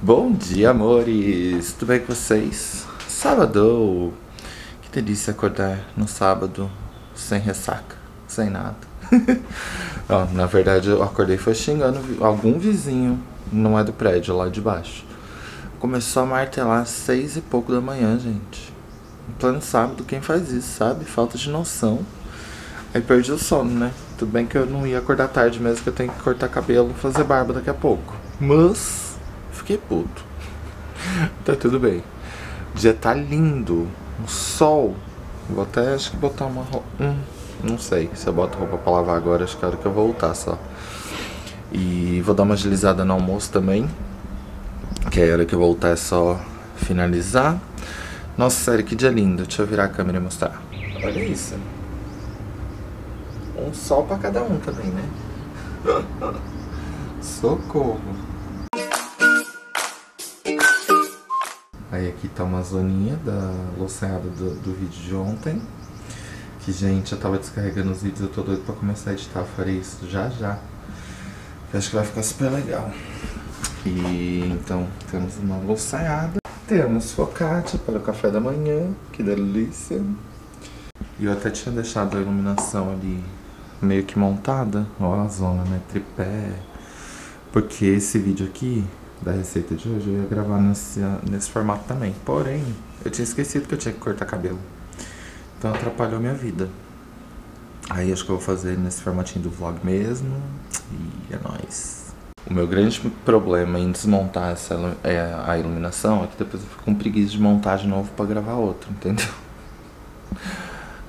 Bom dia, amores! Tudo bem com vocês? Sábado! Que delícia acordar no sábado sem ressaca, sem nada. Na verdade, eu acordei foi xingando algum vizinho, não é do prédio, lá de baixo. Começou a martelar às seis e pouco da manhã, gente. Em plano sábado, quem faz isso, sabe? Falta de noção. Aí perdi o sono, né? Tudo bem que eu não ia acordar tarde mesmo, que eu tenho que cortar cabelo fazer barba daqui a pouco. Mas fiquei puto. tá tudo bem. O dia tá lindo. O sol. Vou até acho que botar uma roupa. Hum, não sei. Se eu boto roupa pra lavar agora, acho que é hora que eu voltar só. E vou dar uma agilizada no almoço também. Que a hora que eu voltar é só finalizar. Nossa, sério, que dia lindo. Deixa eu virar a câmera e mostrar. Olha isso. Um sol pra cada um também, né? Socorro. Aí aqui tá uma zoninha da louçada do, do vídeo de ontem. Que, gente, eu tava descarregando os vídeos, eu tô doido pra começar a editar, farei isso já já. Eu acho que vai ficar super legal. E então, temos uma louçaiada. Temos focaccia para o café da manhã, que delícia. E eu até tinha deixado a iluminação ali meio que montada. Ó a zona, né? Tripé. Porque esse vídeo aqui da receita de hoje, eu ia gravar nesse, nesse formato também. Porém, eu tinha esquecido que eu tinha que cortar cabelo. Então atrapalhou minha vida. Aí acho que eu vou fazer nesse formatinho do vlog mesmo. E é nóis. O meu grande problema em desmontar essa, é, a iluminação é que depois eu fico com preguiça de montar de novo pra gravar outro, entendeu?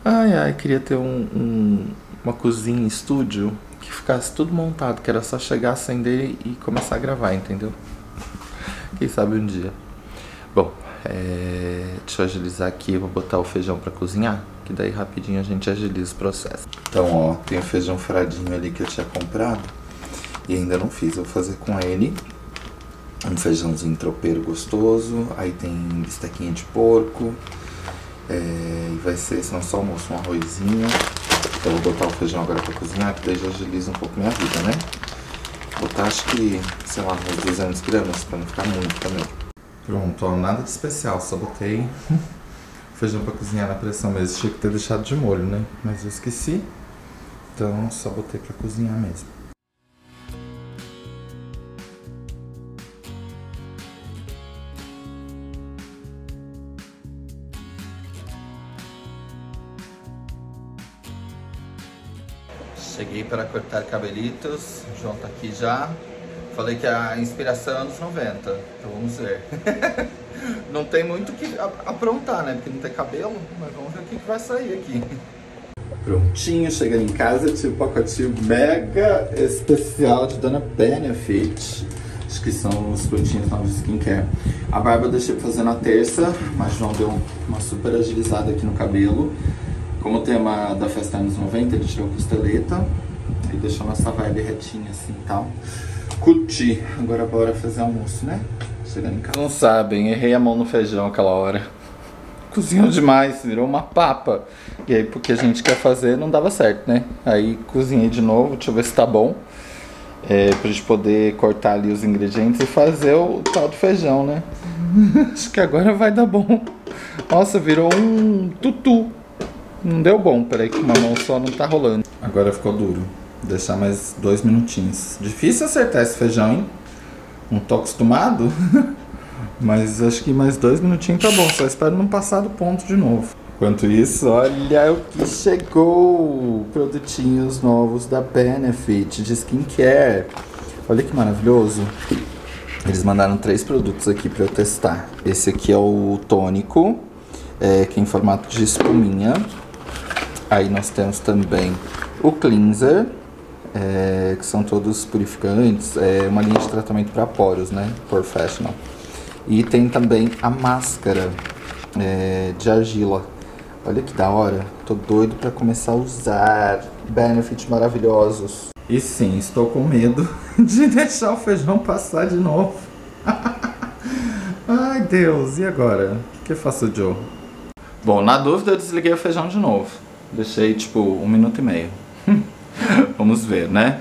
Ai, ai, queria ter um, um, uma cozinha estúdio que ficasse tudo montado, que era só chegar, acender e começar a gravar, entendeu? Quem sabe um dia. Bom, é... deixa eu agilizar aqui, vou botar o feijão para cozinhar, que daí rapidinho a gente agiliza o processo. Então, ó, tem o feijão furadinho ali que eu tinha comprado e ainda não fiz, eu vou fazer com ele. Um feijãozinho tropeiro gostoso, aí tem bistequinha de porco, é... e vai ser esse nosso almoço, um arrozinho. Eu vou botar o feijão agora para cozinhar, que daí já agiliza um pouco minha vida, né? Botar acho que, sei lá, uns 200 gramas pra não ficar muito também. Pronto, ó, nada de especial, só botei feijão pra cozinhar na pressão mesmo. Tinha que ter deixado de molho, né? Mas eu esqueci, então só botei pra cozinhar mesmo. Cheguei para cortar cabelitos, o João tá aqui já. Falei que a inspiração é anos 90, então vamos ver. não tem muito que aprontar, né? Porque não tem cabelo, mas vamos ver o que, vai sair aqui. Prontinho, cheguei em casa, tive um pacotinho mega especial de Dona Benefit. Acho que são os produtinhos novos de skincare. A barba eu deixei pra fazer na terça, mas João deu uma super agilizada aqui no cabelo. Como o tema da festa anos 90, ele tirou costeleta e deixou nossa vibe retinha assim e tal. Curti. Agora bora fazer almoço, né? Chegando em casa. Não sabem, errei a mão no feijão aquela hora. Cozinhou demais, virou uma papa. E aí, porque a gente quer fazer, não dava certo, né? Aí cozinhei de novo, deixa eu ver se tá bom. É, pra gente poder cortar ali os ingredientes e fazer o tal do feijão, né? Acho que agora vai dar bom. Nossa, virou um tutu. Não deu bom, peraí que uma mão só não tá rolando. Agora ficou duro. Vou deixar mais dois minutinhos. Difícil acertar esse feijão, hein? Não tô acostumado. Mas acho que mais dois minutinhos tá bom. Só espero não passar do ponto de novo. Enquanto isso, olha o que chegou! Produtinhos novos da Benefit de skincare. Olha que maravilhoso. Eles mandaram três produtos aqui para eu testar. Esse aqui é o tônico, é, que é em formato de espuminha. Aí nós temos também o cleanser, é, que são todos purificantes, é uma linha de tratamento para poros, né? Professional. E tem também a máscara é, de argila. Olha que da hora, tô doido para começar a usar. Benefits maravilhosos. E sim, estou com medo de deixar o feijão passar de novo. Ai Deus, e agora? O que faço, Joe? Bom, na dúvida eu desliguei o feijão de novo. Deixei tipo um minuto e meio. Vamos ver, né?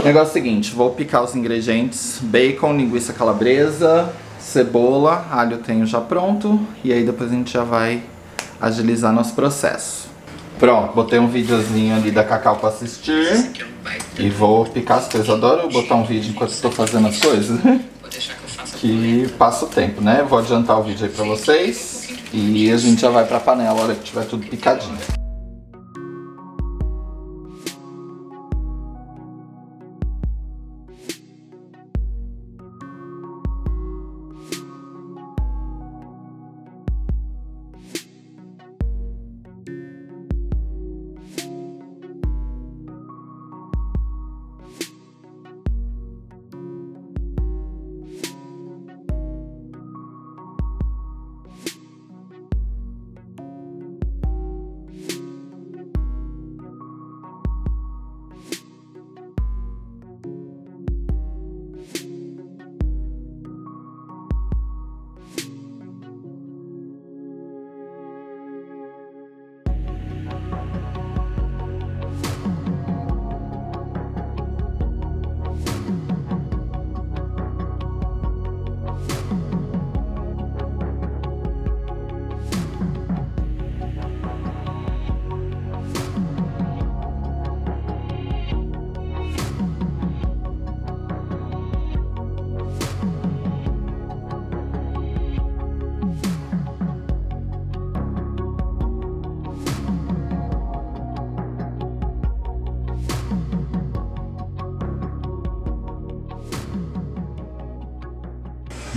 O negócio é o seguinte, vou picar os ingredientes, bacon, linguiça calabresa, cebola, alho tenho já pronto, e aí depois a gente já vai agilizar nosso processo. Pronto, botei um videozinho ali da Cacau pra assistir. E vou picar as coisas. Adoro botar um vídeo enquanto estou fazendo as coisas. que passa o tempo, né? Vou adiantar o vídeo aí pra vocês. E a gente já vai pra panela a hora que tiver tudo picadinho.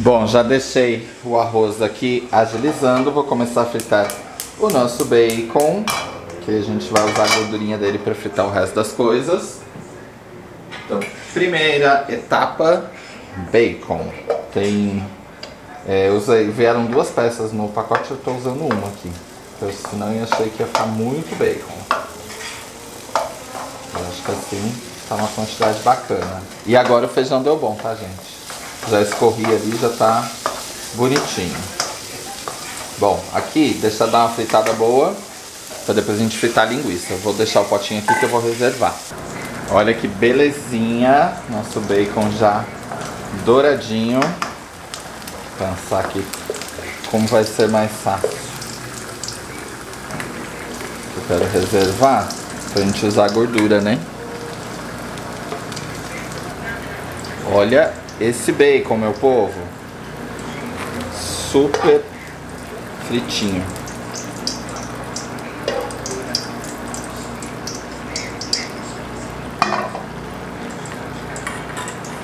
Bom, já deixei o arroz aqui agilizando. Vou começar a fritar o nosso bacon. Que a gente vai usar a gordurinha dele para fritar o resto das coisas. Então, primeira etapa, bacon. Tem... É, usei, vieram duas peças no pacote, eu estou usando uma aqui. Porque senão eu achei que ia ficar muito bacon. Eu acho que assim tá uma quantidade bacana. E agora o feijão deu bom, tá gente? Já escorri ali, já tá bonitinho. Bom, aqui, deixa eu dar uma fritada boa, pra depois a gente fritar a linguiça. vou deixar o potinho aqui que eu vou reservar. Olha que belezinha, nosso bacon já douradinho. Vou pensar aqui como vai ser mais fácil. Eu quero reservar pra gente usar a gordura, né? Olha esse bacon, meu povo, super fritinho.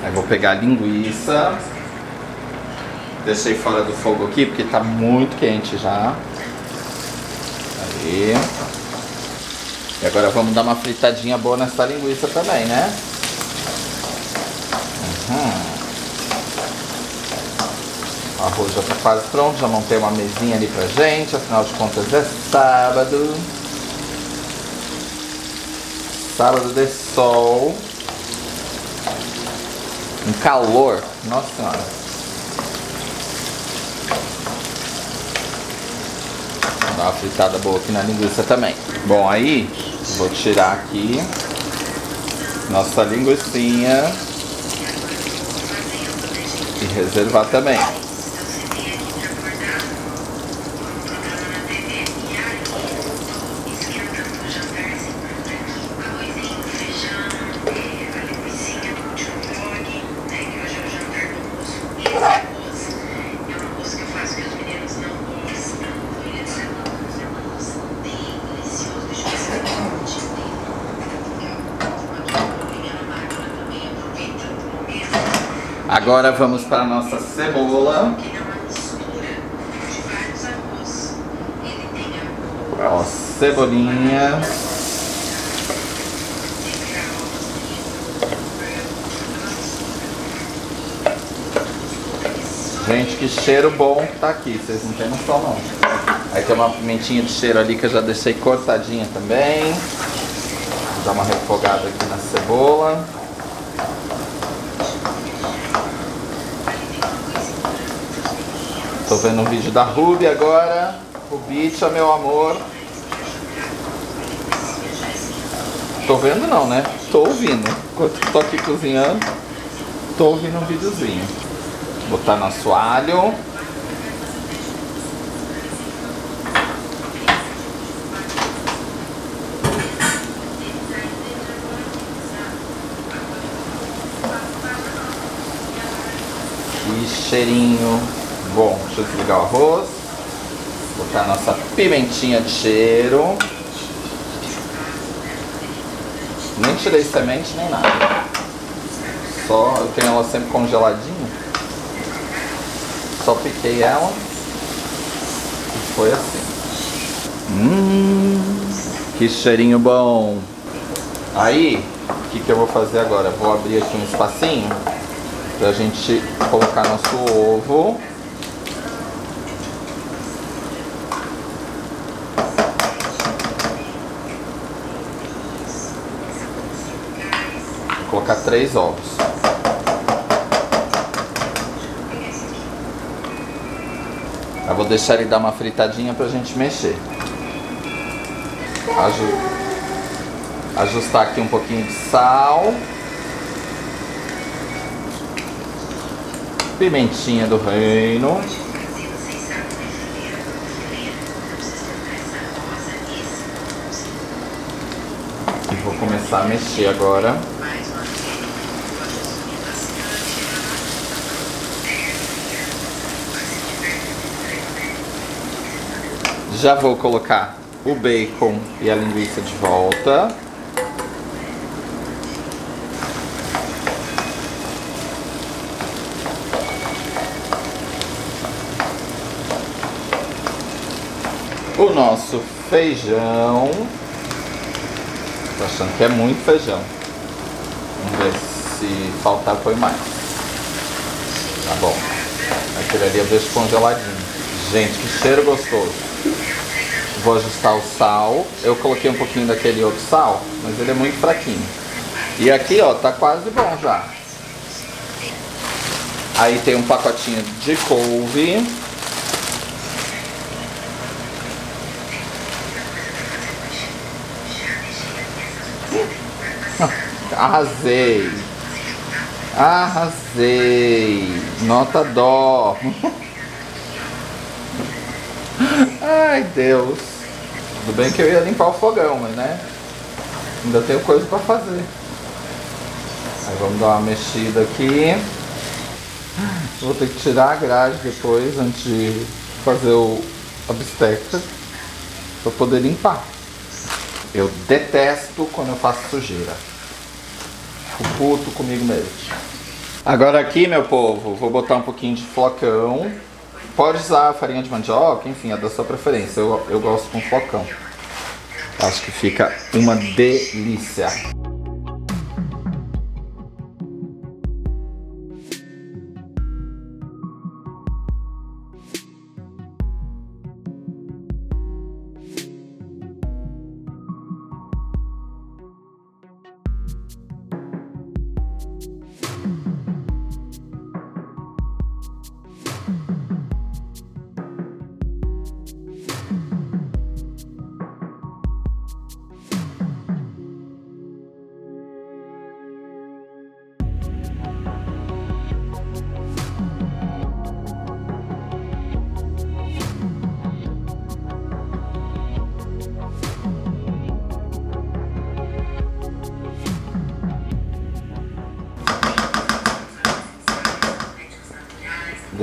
Aí vou pegar a linguiça. Deixei fora do fogo aqui porque tá muito quente já. Aí. E agora vamos dar uma fritadinha boa nessa linguiça também, né? Uhum. O arroz já está quase pronto, já montei uma mesinha ali pra gente, afinal de contas é sábado. Sábado de sol. Um calor, nossa senhora. Vou dar uma fritada boa aqui na linguiça também. Bom, aí vou tirar aqui nossa linguiçinha e reservar também. Agora vamos para a nossa cebola. Ó, cebolinha. Gente, que cheiro bom tá aqui, vocês não tem noção não. Aí tem uma pimentinha de cheiro ali que eu já deixei cortadinha também. Vou dar uma refogada aqui na cebola. Tô vendo um vídeo da Ruby agora. Rubicha, meu amor. Tô vendo não, né? tô ouvindo. Enquanto tô aqui cozinhando, tô ouvindo um videozinho. Botar nosso alho. Que cheirinho bom. Deixa eu desligar o arroz. Botar nossa pimentinha de cheiro. Nem tirei semente nem nada. Só eu tenho ela sempre congeladinha. Só piquei ela. E foi assim. Hum, que cheirinho bom. Aí, o que, que eu vou fazer agora? Vou abrir aqui um espacinho pra gente colocar nosso ovo. Colocar três ovos. Eu vou deixar ele dar uma fritadinha pra gente mexer. Aju ajustar aqui um pouquinho de sal. Pimentinha do reino. E vou começar a mexer agora. Já vou colocar o bacon e a linguiça de volta. O nosso feijão. Tô achando que é muito feijão. Vamos ver se faltar põe mais. Tá bom. Aquele ali eu deixo congeladinho. Gente, que cheiro gostoso. Vou ajustar o sal. Eu coloquei um pouquinho daquele outro sal, mas ele é muito fraquinho. E aqui, ó, tá quase bom já. Aí tem um pacotinho de couve. Arrasei. Arrasei. Nota dó. Ai, Deus. Tudo bem que eu ia limpar o fogão, mas né? Ainda tenho coisa pra fazer. Aí vamos dar uma mexida aqui. Vou ter que tirar a grade depois, antes de fazer o, a bisteca. Pra poder limpar. Eu detesto quando eu faço sujeira. Fico puto comigo mesmo. Agora aqui, meu povo, vou botar um pouquinho de flocão. Pode usar farinha de mandioca, enfim, é da sua preferência. Eu, eu gosto com flocão. Acho que fica uma delícia.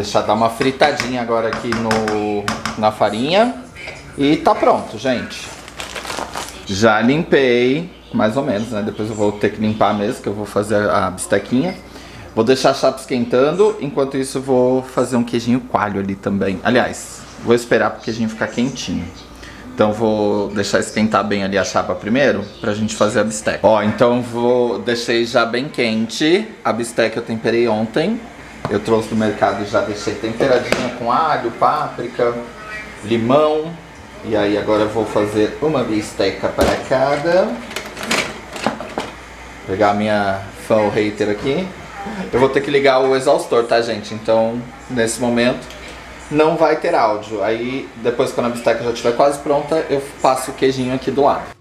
Deixar dar uma fritadinha agora aqui no, na farinha. E tá pronto, gente. Já limpei, mais ou menos, né? Depois eu vou ter que limpar mesmo, que eu vou fazer a bistequinha. Vou deixar a chapa esquentando, enquanto isso vou fazer um queijinho coalho ali também. Aliás, vou esperar pro queijinho ficar quentinho. Então vou deixar esquentar bem ali a chapa primeiro, pra gente fazer a bisteca. Ó, então vou deixei já bem quente. A bisteca eu temperei ontem. Eu trouxe do mercado e já deixei temperadinha com alho, páprica, limão. E aí agora eu vou fazer uma bisteca para cada. Pegar a minha fã hater aqui. Eu vou ter que ligar o exaustor, tá, gente? Então, nesse momento, não vai ter áudio. Aí, depois quando a bisteca já estiver quase pronta, eu passo o queijinho aqui do lado.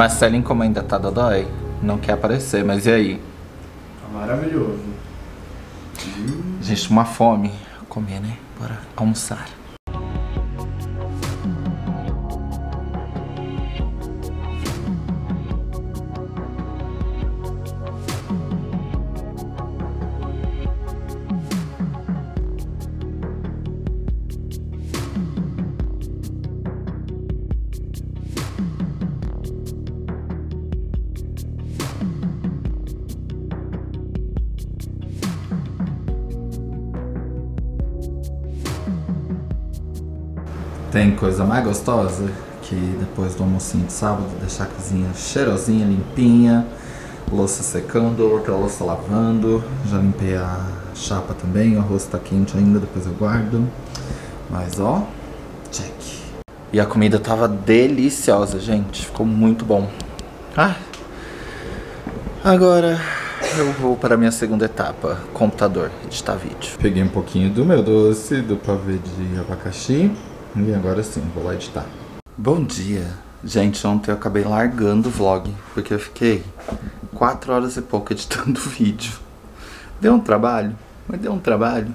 Marcelinho, como ainda tá dodói, não quer aparecer, mas e aí? Tá maravilhoso. Gente, uma fome. Comer, né? Bora almoçar. Coisa mais gostosa que depois do almocinho de sábado deixar a cozinha cheirosinha, limpinha, louça secando, outra louça lavando. Já limpei a chapa também, o arroz tá quente ainda, depois eu guardo. Mas ó, check. E a comida tava deliciosa, gente. Ficou muito bom. Ah. Agora eu vou para a minha segunda etapa, computador, editar vídeo. Peguei um pouquinho do meu doce, do pavê de abacaxi. E agora sim, vou lá editar. Bom dia. Gente, ontem eu acabei largando o vlog, porque eu fiquei 4 horas e pouco editando o vídeo. Deu um trabalho, mas deu um trabalho.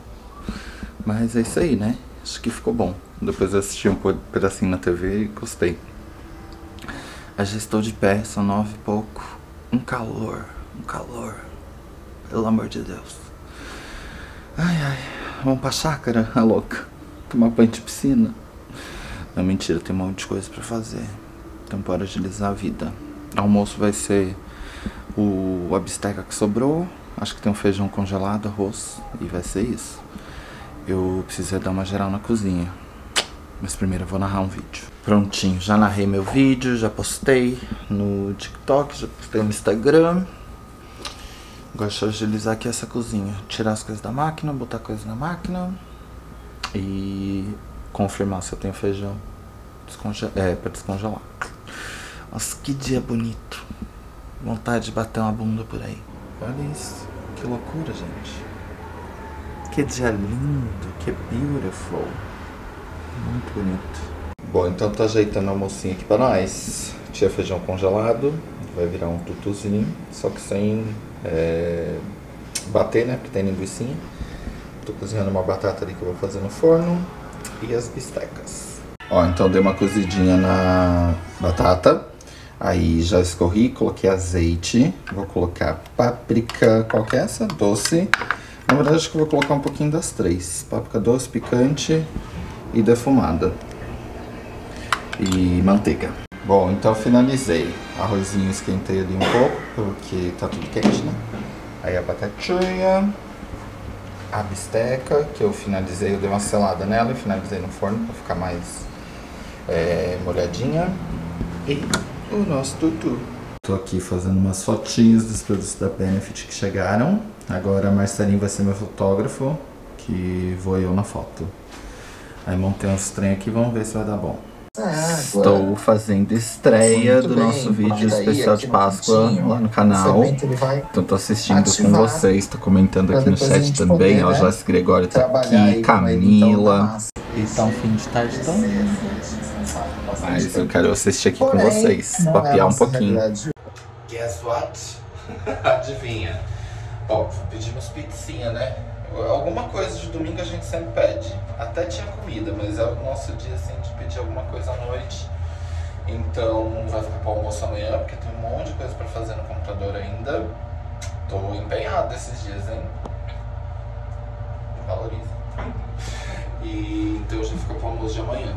Mas é isso aí, né? Acho que ficou bom. Depois eu assisti um pedacinho na TV e gostei. Eu já estou de pé, são nove e pouco. Um calor, um calor. Pelo amor de Deus. Ai, ai. Vamos pra chácara, a louca. Tomar banho de piscina. Não, mentira, tem um monte de coisa pra fazer. Então bora agilizar a vida. Almoço vai ser o a bisteca que sobrou. Acho que tem um feijão congelado, arroz. E vai ser isso. Eu precisei dar uma geral na cozinha. Mas primeiro eu vou narrar um vídeo. Prontinho, já narrei meu vídeo, já postei no TikTok, já postei no Instagram. Gosto de agilizar aqui essa cozinha. Tirar as coisas da máquina, botar coisas na máquina. E confirmar se eu tenho feijão desconge é, pra descongelar. Nossa, que dia bonito. Vontade de bater uma bunda por aí. Olha isso. Que loucura, gente. Que dia lindo. Que beautiful. Muito bonito. Bom, então tô ajeitando o almocinho aqui pra nós. Tinha feijão congelado. Vai virar um tutuzinho. Só que sem é, bater, né? Porque tem linguiçinha. Tô cozinhando uma batata ali que eu vou fazer no forno e as bistecas. Ó, então dei uma cozidinha na batata. Aí já escorri, coloquei azeite. Vou colocar páprica, qual que é essa? Doce. Na verdade, acho que vou colocar um pouquinho das três. Páprica doce, picante e defumada. E manteiga. Bom, então finalizei. Arrozinho esquentei ali um pouco, porque tá tudo quente, né? Aí a batatinha a bisteca, que eu finalizei, eu dei uma selada nela e finalizei no forno para ficar mais é, molhadinha. E o nosso tutu. Tô aqui fazendo umas fotinhas dos produtos da Benefit que chegaram. Agora Marcelinho vai ser meu fotógrafo, que vou eu na foto. Aí montei uns trem aqui, vamos ver se vai dar bom. Estou fazendo estreia Muito do bem. nosso vídeo especial de Páscoa lá no canal. Então tô assistindo ativar. com vocês, tô comentando aqui no chat também. Poder, Ó, né? Joyce Gregório tá aqui, Camila. E tá um fim de tarde também. Mas eu quero assistir aqui Porém, com vocês, papiar é um pouquinho. Realidade. Guess what? Adivinha? Ó, pedimos pizzinha, né? Alguma coisa de domingo a gente sempre pede. Até tinha comida, mas é o nosso dia assim de pedir alguma coisa à noite. Então vai ficar para o almoço amanhã, porque tem um monte de coisa para fazer no computador ainda. Tô empenhado esses dias, hein? Valoriza. E então já fica para o almoço de amanhã.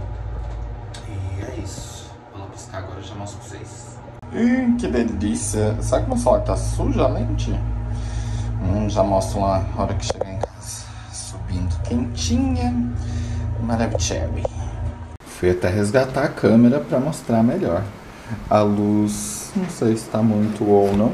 E é isso. Vou lá buscar agora e já mostro pra vocês. Hum, que delícia. Sabe que meu celular tá sujo a? Hum, já mostro lá a hora que chegar em casa. Quentinha. Maravilha. Fui até resgatar a câmera para mostrar melhor. A luz, não sei se está muito ou não.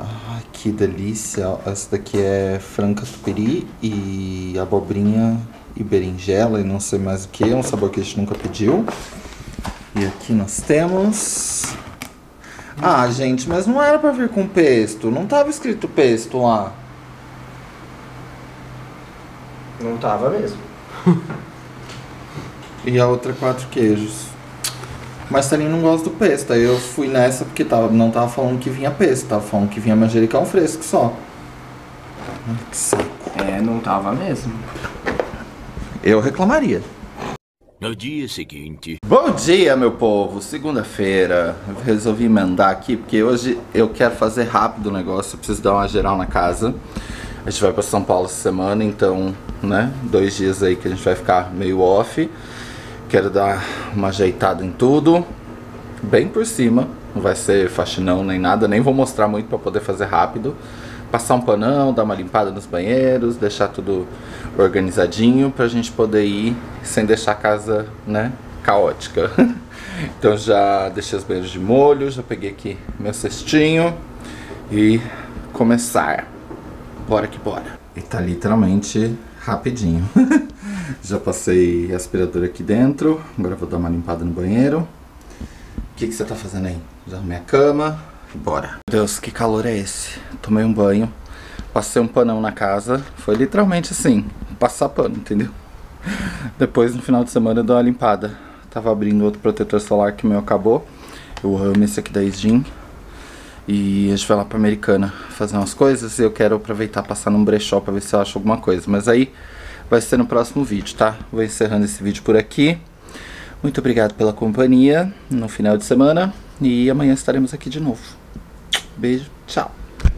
Ah, que delícia. Essa daqui é franca tupiri e abobrinha e berinjela e não sei mais o que. É um sabor que a gente nunca pediu. E aqui nós temos ah, gente, mas não era pra vir com pesto. Não tava escrito pesto lá. Não tava mesmo. e a outra quatro queijos. Marcelinho não gosta do pesto. Aí eu fui nessa porque tava, não tava falando que vinha pesto, tava falando que vinha manjericão fresco só. Que saco. É, não tava mesmo. Eu reclamaria. No dia seguinte. Bom dia, meu povo! Segunda-feira. Eu Resolvi emendar aqui porque hoje eu quero fazer rápido o negócio. Eu preciso dar uma geral na casa. A gente vai para São Paulo essa semana, então, né? Dois dias aí que a gente vai ficar meio off. Quero dar uma ajeitada em tudo, bem por cima. Não vai ser faxinão nem nada, nem vou mostrar muito para poder fazer rápido. Passar um panão, dar uma limpada nos banheiros, deixar tudo organizadinho pra gente poder ir sem deixar a casa, né, caótica. Então já deixei os banheiros de molho, já peguei aqui meu cestinho e começar. Bora que bora. E tá literalmente rapidinho. Já passei aspirador aqui dentro. Agora vou dar uma limpada no banheiro. O que, que você tá fazendo aí? Já arrumei a cama. Bora. Deus, que calor é esse? Tomei um banho. Passei um panão na casa. Foi literalmente assim, passar pano, entendeu? Depois no final de semana eu dou uma limpada. Tava abrindo outro protetor solar que o meu acabou. Eu amo esse aqui da Sgin. E a gente vai lá pra Americana fazer umas coisas e eu quero aproveitar passar num brechó pra ver se eu acho alguma coisa. Mas aí vai ser no próximo vídeo, tá? Vou encerrando esse vídeo por aqui. Muito obrigado pela companhia no final de semana e amanhã estaremos aqui de novo. Beijo, tchau!